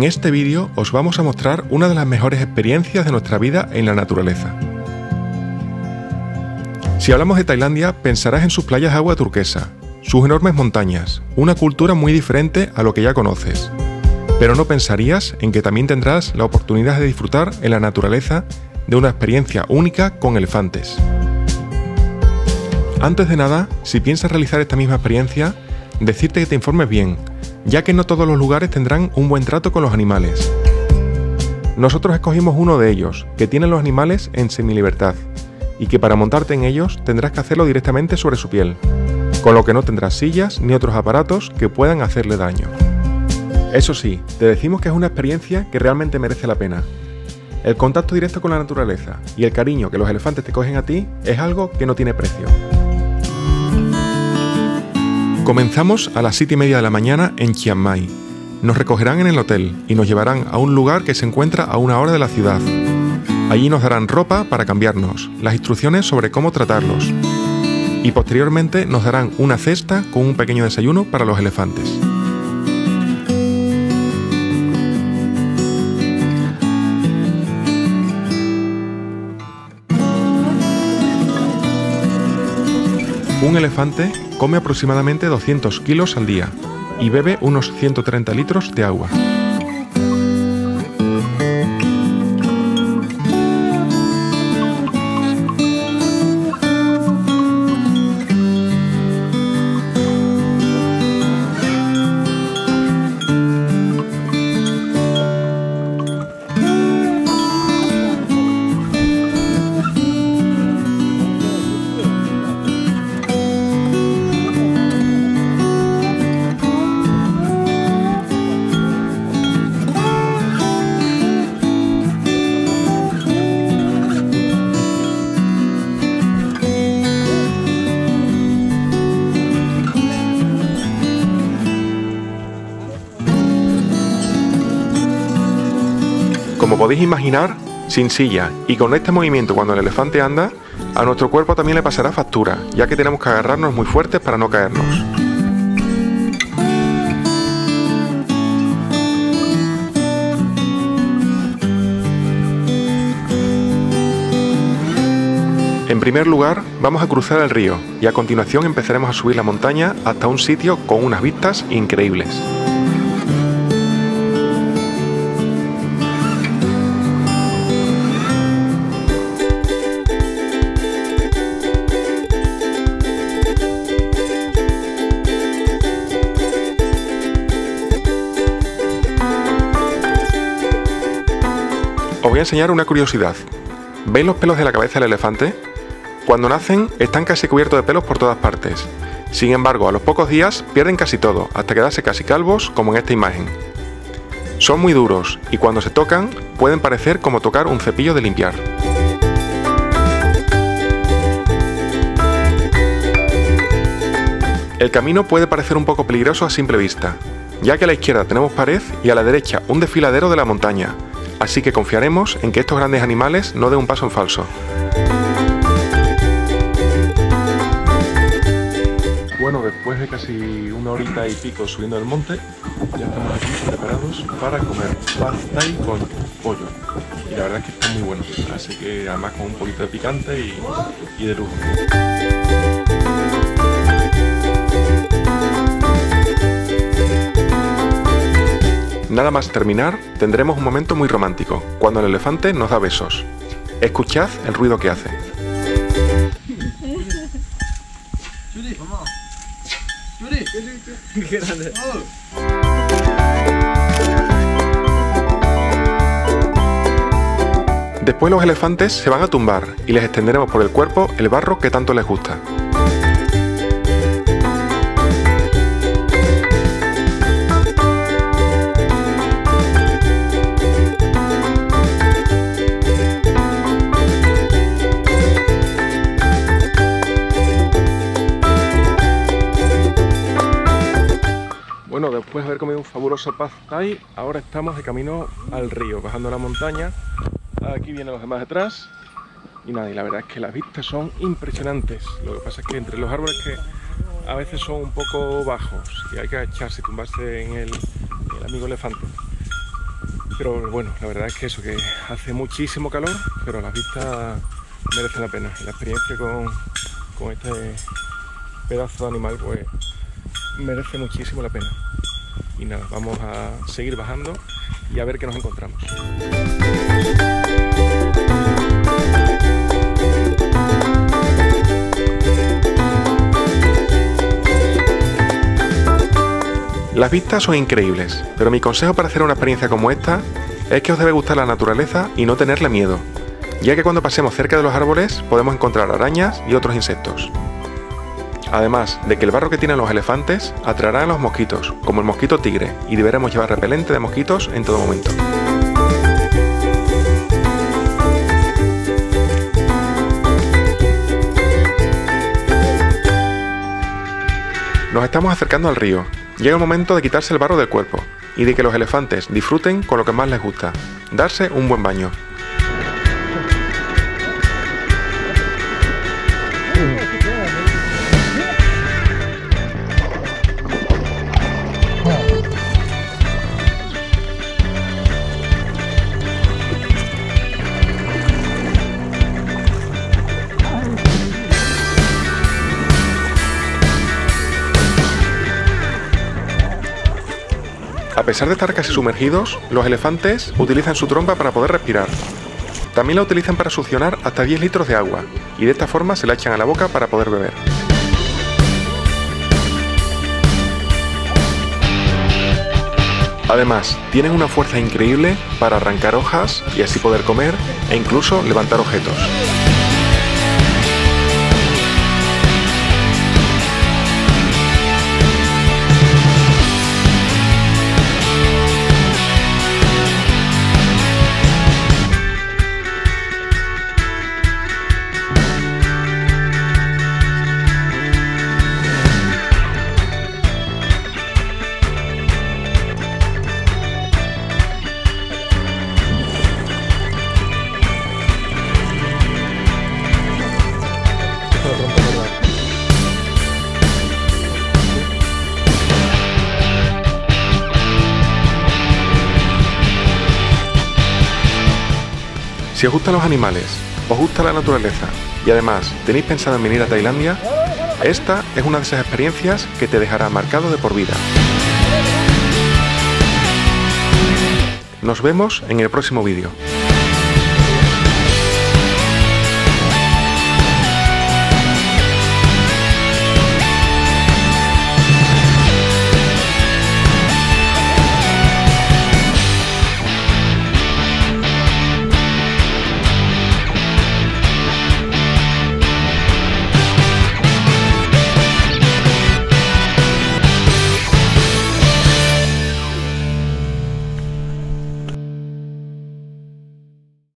En este vídeo os vamos a mostrar una de las mejores experiencias de nuestra vida en la naturaleza. Si hablamos de Tailandia, pensarás en sus playas de agua turquesa, sus enormes montañas, una cultura muy diferente a lo que ya conoces. Pero no pensarías en que también tendrás la oportunidad de disfrutar en la naturaleza de una experiencia única con elefantes. Antes de nada, si piensas realizar esta misma experiencia, decirte que te informes bien, ya que no todos los lugares tendrán un buen trato con los animales. Nosotros escogimos uno de ellos, que tiene los animales en semilibertad, y que para montarte en ellos tendrás que hacerlo directamente sobre su piel, con lo que no tendrás sillas ni otros aparatos que puedan hacerle daño. Eso sí, te decimos que es una experiencia que realmente merece la pena. El contacto directo con la naturaleza y el cariño que los elefantes te cogen a ti es algo que no tiene precio. Comenzamos a las 7 y media de la mañana en Chiang Mai. Nos recogerán en el hotel y nos llevarán a un lugar que se encuentra a una hora de la ciudad. Allí nos darán ropa para cambiarnos, las instrucciones sobre cómo tratarlos. Y posteriormente nos darán una cesta con un pequeño desayuno para los elefantes. Un elefante come aproximadamente 200 kilos al día y bebe unos 130 litros de agua. Como podéis imaginar, sin silla y con este movimiento cuando el elefante anda, a nuestro cuerpo también le pasará factura, ya que tenemos que agarrarnos muy fuertes para no caernos. En primer lugar, vamos a cruzar el río y a continuación empezaremos a subir la montaña hasta un sitio con unas vistas increíbles. Os voy a enseñar una curiosidad. ¿Veis los pelos de la cabeza del elefante? Cuando nacen están casi cubiertos de pelos por todas partes. Sin embargo, a los pocos días pierden casi todo, hasta quedarse casi calvos como en esta imagen. Son muy duros y cuando se tocan pueden parecer como tocar un cepillo de limpiar. El camino puede parecer un poco peligroso a simple vista, ya que a la izquierda tenemos pared y a la derecha un desfiladero de la montaña, así que confiaremos en que estos grandes animales no den un paso en falso. Bueno, después de casi una horita y pico subiendo el monte, ya estamos aquí preparados para comer pad thai con pollo. Y la verdad es que está muy bueno, así que además con un poquito de picante y, y de lujo. Nada más terminar, tendremos un momento muy romántico, cuando el elefante nos da besos. Escuchad el ruido que hace. Después los elefantes se van a tumbar y les extenderemos por el cuerpo el barro que tanto les gusta. Después de haber comido un fabuloso pad thai, ahora estamos de camino al río, bajando la montaña. Aquí vienen los demás detrás. Y nada, y la verdad es que las vistas son impresionantes. Lo que pasa es que entre los árboles que a veces son un poco bajos y hay que echarse, tumbarse en el, amigo elefante. Pero bueno, la verdad es que eso, que hace muchísimo calor, pero las vistas merecen la pena. La experiencia con, con este pedazo de animal pues merece muchísimo la pena. Y nada, vamos a seguir bajando y a ver qué nos encontramos. Las vistas son increíbles, pero mi consejo para hacer una experiencia como esta es que os debe gustar la naturaleza y no tenerle miedo, ya que cuando pasemos cerca de los árboles podemos encontrar arañas y otros insectos. Además de que el barro que tienen los elefantes atraerá a los mosquitos, como el mosquito tigre, y deberemos llevar repelente de mosquitos en todo momento. Nos estamos acercando al río, Llega el momento de quitarse el barro del cuerpo y de que los elefantes disfruten con lo que más les gusta, darse un buen baño. A pesar de estar casi sumergidos, los elefantes utilizan su trompa para poder respirar. También la utilizan para succionar hasta 10 litros de agua, y de esta forma se la echan a la boca para poder beber. Además, tienen una fuerza increíble para arrancar hojas y así poder comer e incluso levantar objetos. Si os gustan los animales, os gusta la naturaleza y además tenéis pensado en venir a Tailandia, esta es una de esas experiencias que te dejará marcado de por vida. Nos vemos en el próximo vídeo.